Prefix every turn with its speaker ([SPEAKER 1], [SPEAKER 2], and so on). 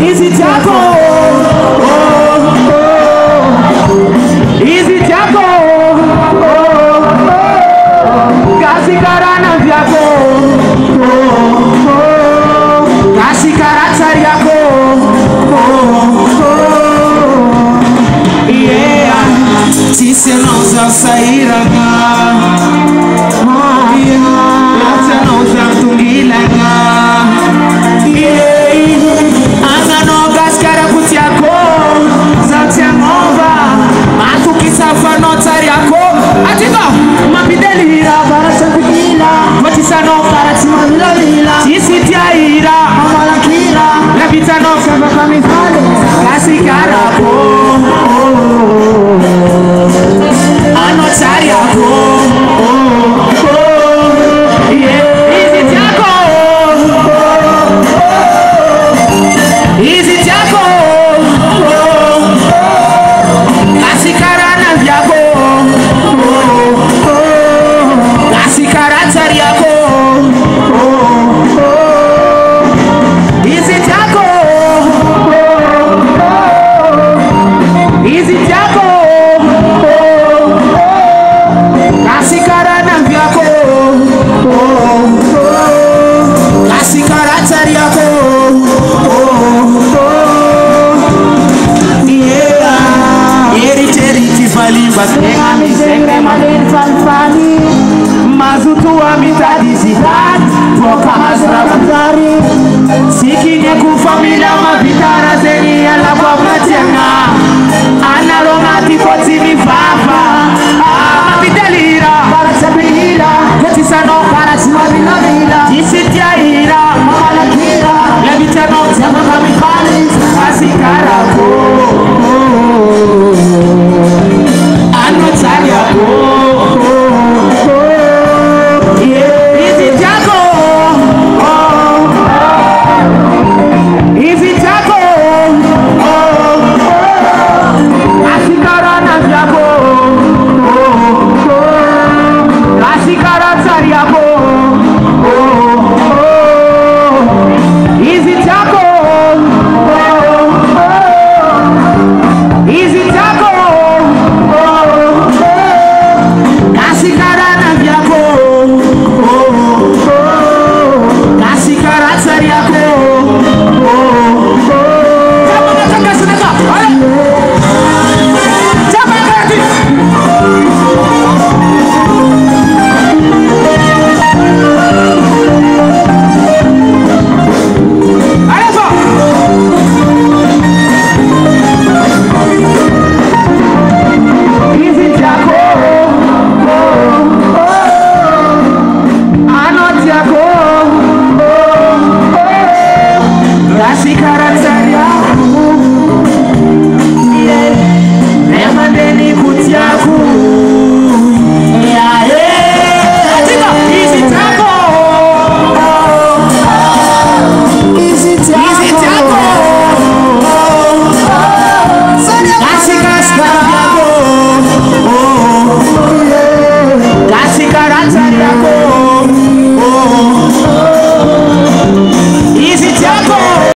[SPEAKER 1] hizi chako hizi chako kazi karana vyako kazi karatari yako yeah. Tisenauza sairanga latenauza mi fallo, casi carapo. kasikara na vyako oh, oh. kasikara tari yako
[SPEAKER 2] oh,
[SPEAKER 1] yeriterintivalimbateamizengremadenfalfali mazutuwa
[SPEAKER 2] mitadizidat
[SPEAKER 1] tokamazravazari sikinyekufamila mavitara zeriyala
[SPEAKER 2] Barasimavilavila,
[SPEAKER 1] isitiaira Karani